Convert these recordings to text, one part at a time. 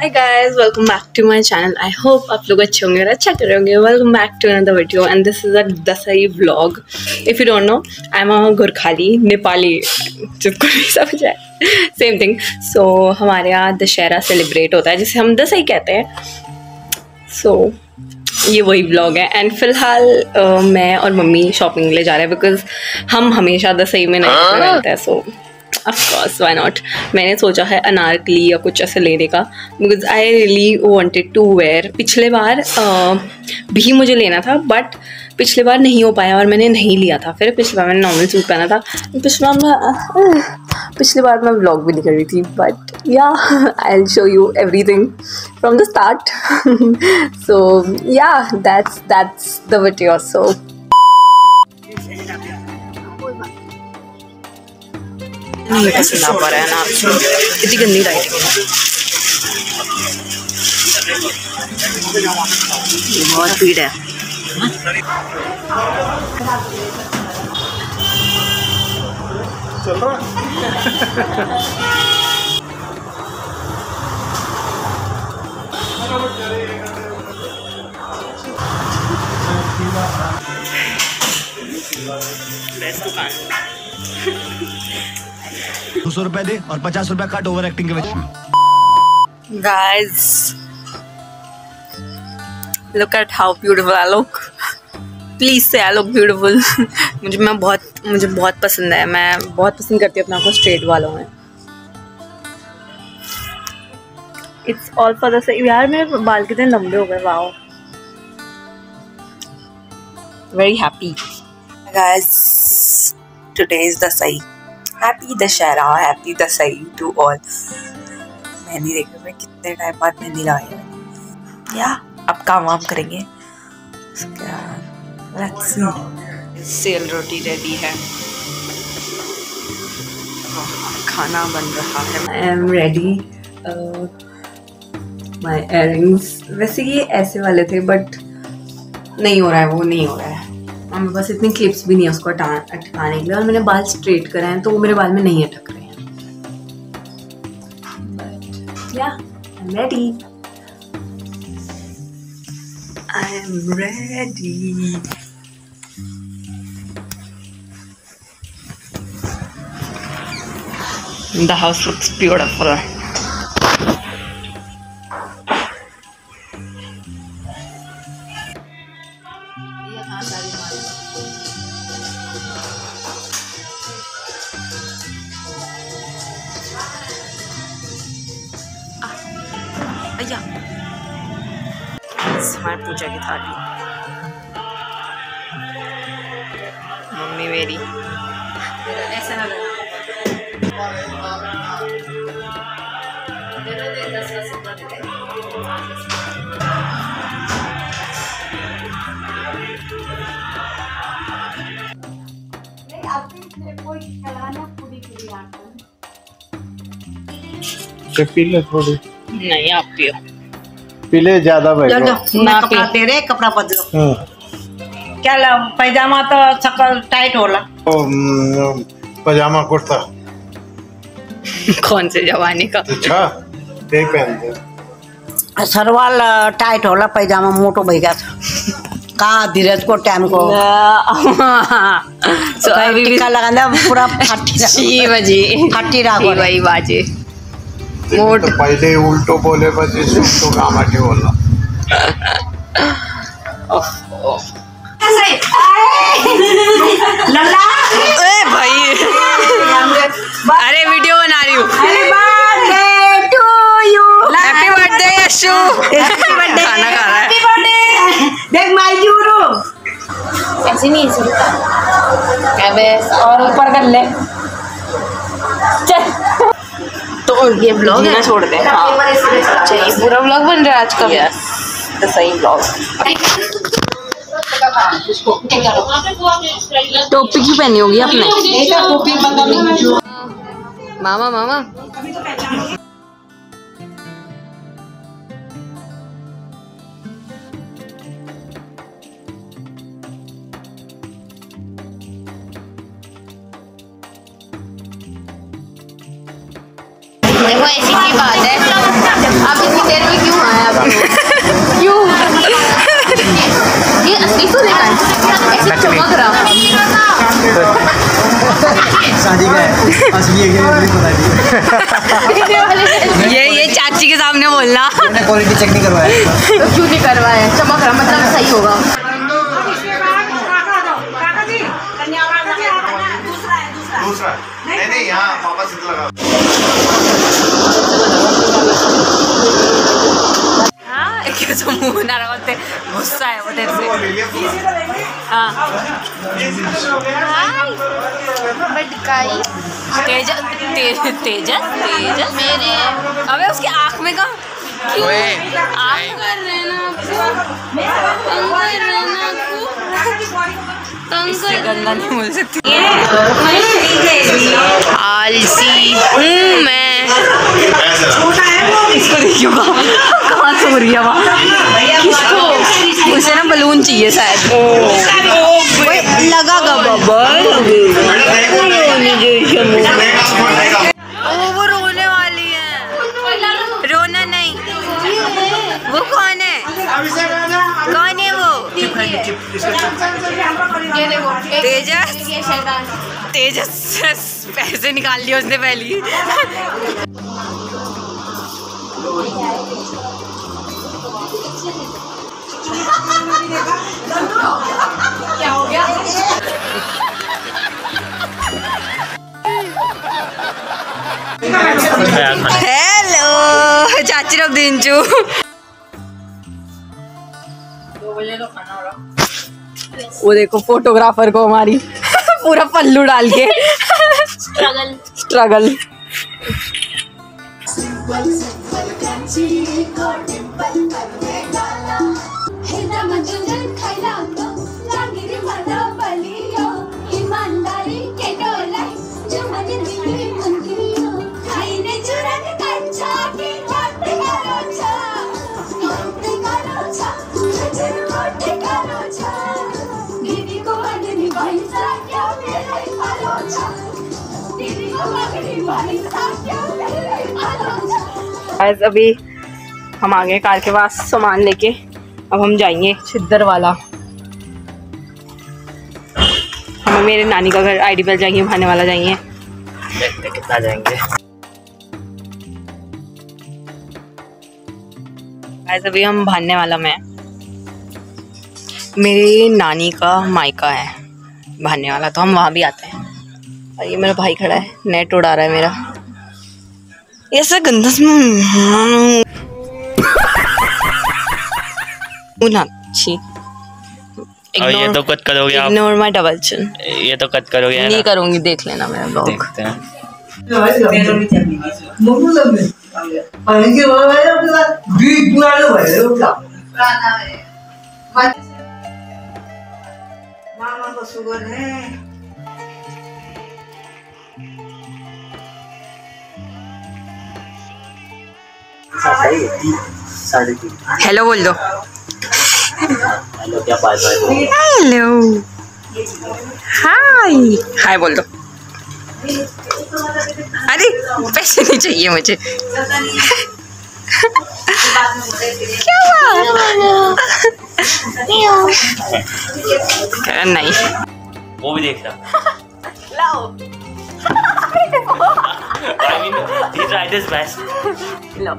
Hi guys welcome back to my channel I hope आप लोग अच्छे होंगे और अच्छा कर रहे होंगे. Welcome back to another video and this is a Dasai vlog if you don't know I am a Gurkhali Nepali जिसको नहीं समझ आए सेम थिंग सो हमारे यहाँ दशहरा सेलिब्रेट होता है जिसे हम दसई कहते हैं. सो so, ये वही ब्लॉग है. एंड फ़िलहाल uh, मैं और मम्मी शॉपिंग लिए जा रहे हैं बिकॉज़ हम हमेशा दसई में नहीं पहनते हैं सो ऑफकोर्स वाई नॉट मैंने सोचा है अनारकली या कुछ ऐसे लेने का। Because I really wanted to wear पिछले बार भी मुझे लेना था बट पिछले बार नहीं हो पाया और मैंने नहीं लिया था। फिर पिछले बार मैंने नॉर्मल सूट पहना था। पिछले बार मैं पिछली बार मैं ब्लॉग भी नहीं कर रही थी but yeah I'll show you everything from the start so yeah that's that's the video so नहीं पसंद आ पा रहा है ना। इतनी गंदी लाइटिंग है। बहुत भीड़ है। चल रहा। दुकान दो सौ रुपए दे और पचास रुपए कट ओवर एक्टिंग के वजह guys, look at how beautiful I look. Please say I look beautiful मुझे मैं बहुत मुझे बहुत पसंद है। मैं बहुत पसंद करती हूँ अपना को स्ट्रेट वालों में। इट्स ऑल फॉर द यार, मेरे बाल कितने लंबे हो गए। Wow very happy guys, today is Dasai happy Dashara happy Dasai to all. Mehndi देख मैं कितने टाइम बाद मेहंदी लगाई है मैंने। या अब काम वाम करेंगे। सेल रोटी रेडी है। खाना बन रहा है। I am ready my earrings वैसे ये ऐसे वाले थे बट नहीं हो रहा है वो नहीं हो रहा है। मेरे पास इतनी क्लिप्स भी नहीं है उसको अटकाने के लिए और मैंने बाल स्ट्रेट कराए हैं तो वो मेरे बाल में नहीं अटक रहे हैं. The house looks beautiful. हमारी पूजा की थाली मम्मी मेरी। ऐसा ना ले थोड़ी। नहीं आप पियो। पी ले ज़्यादा भाई ना कपड़ा। दे रहे कपड़ा बदलो। हम्म क्या ला, पैजामा तो सकल टाइट होला। ओ, पजामा कुर्ता। कौन से जवानी का? अच्छा यही पहनते सरवाल टाइट होला पैजामा मोटो भई गया था कहाँ धीरज को? टाइम को सो अभी भी टिक्का लगाना पूरा फटी छी बजी। फटी रहा वही बाजे। तो पहले उल्टो बोले बस इस उल्टो काम आके बोला लल्ला ए भाई. अरे वीडियो बना रही हूँ. Birthday to you happy birthday Yashu खाना खा रहा है. देख माई जूरू ऐसे नहीं ऐसे अबे और ऊपर कर ले। चल। तो ये ब्लॉग है। छोड़ दे। हाँ। अच्छा ये पूरा ब्लॉग बन रहा है आज का यस द सही ब्लॉग टोपी क्यों पहनी होगी आपने मामा मामा। देखा ऐसे चमक रहा शादी का है असली है ये ये चाची के सामने बोलना। क्वालिटी चेक नहीं करवाया। तो क्यों नहीं करवाया? चमक रहा मतलब सही होगा। दूसरा नहीं नहीं यहाँ पापा से लगा गुस्सा है वो तेरे से हाँ बटकाई तेजस तेजस तेजस मेरे अबे उसकी आँख में कहा क्यों आँख कर रहे ना आपको तंग कर रहे ना आपको तंग कर गंदा नहीं बोल सकती आलसी हूँ मैं इसको देखियो कहाँ रही है वहाँ। किसको? उसे ना बलून चाहिए शायद। लगा वो रोने वाली है। रोना नहीं। वो कौन है? कौन है वो? तेजस तेजस पैसे निकाल लिए उसने पहले ही। क्या हो गया हेलो चाची रख दिंचू. वो देखो फोटोग्राफर को हमारी पूरा पल्लू डाल के। स्ट्रगल स्ट्रगल इमानदारी के डोलाई जो मन दिली मंदिरियो खाईने चुरन कच्चा की रोटी करो छा रोटी करो छा खजर रोटी करो छा दीदी को मंगनी भाई सा क्या मेरे पालो छा दीदी को मंगनी भाई सा क्या आज अभी हम आ गए कार के पास सामान लेके। अब हम जाएँगे छिद्दर वाला। हम मेरे नानी का घर आईडी पर जाएँगे भाने वाला जाएँगे। देखते कितना जाएँगे। आज अभी हम भानने वाला में। मेरी नानी का मायका है भानने वाला तो हम वहाँ भी आते हैं। और ये मेरा भाई खड़ा है नेट उड़ा रहा है मेरा। ऐसा गंदा स्म- छी और ये तो कट करोगे आप। इग्नोर माय डबल चिन ये तो कट करोगे है नहीं ना करूँगी देख लेना मेरा ब्लॉग देखते हैं। हेलो बोल दो। हेलो क्या बात है हेलो हाय हाय बोल दो। अरे पैसे नहीं चाहिए मुझे। क्या हुआ? नहीं। वो भी देख रहा लाओ। बेस्ट लो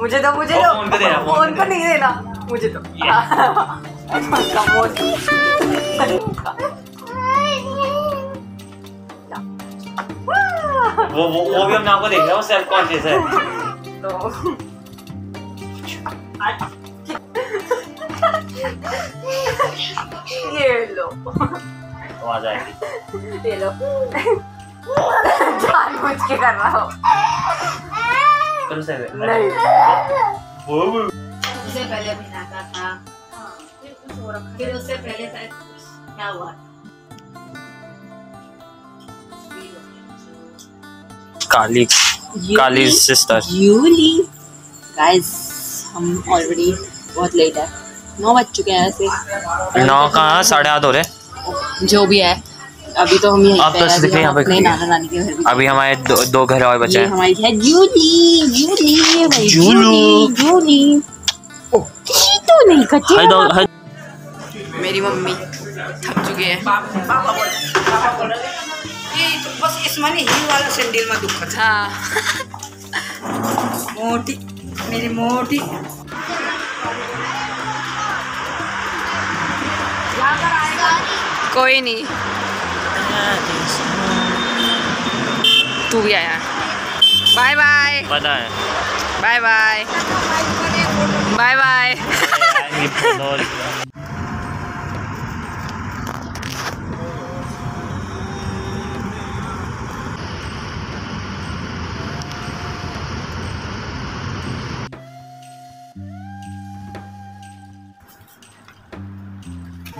मुझे दो मुझे दो। फ़ोन देना, को नहीं देना मुझे दो। वो वो वो भी हमने आपको देख रहा है वो सेल्फ कॉन्शियस है ये लो। आ जाएगी। ये लो। जान बुझ के कर रहा हो करो से नहीं। वो उससे पहले भिनाता था। फिर उससे पहले शायद क्या हुआ? काली काली सिस्टर यूली गाइस हम ऑलरेडी बहुत लेट है। नौ बज चुके हैं ऐसे। नौ कहाँ? साढ़े आठ हो रहे। जो भी है। अभी तो हम यहीं आप पे तो हैं, सिर्फ़ अभी यहाँ पे हैं। नाना नानी के घर अभी हमारे दो, दो घर और बचे हैं। हमारी है जूली जूली भाई जूलू। जूली जूली। ओ, की तो नहीं कटे हाय दो हाय। मेरी मम्मी थक चुकी है। पापा बोल पापा बोल रहे ये तो बस इसमें हिल वाला सैंडल में दुख था हाँ। मोटी मेरी मोटी। कोई नहीं। तू भी आया। बाय बाय पता है। बाय बाय बाय बाय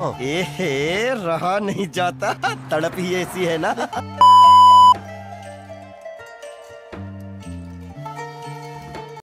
ए रहा नहीं जाता तड़प ही ऐसी है ना।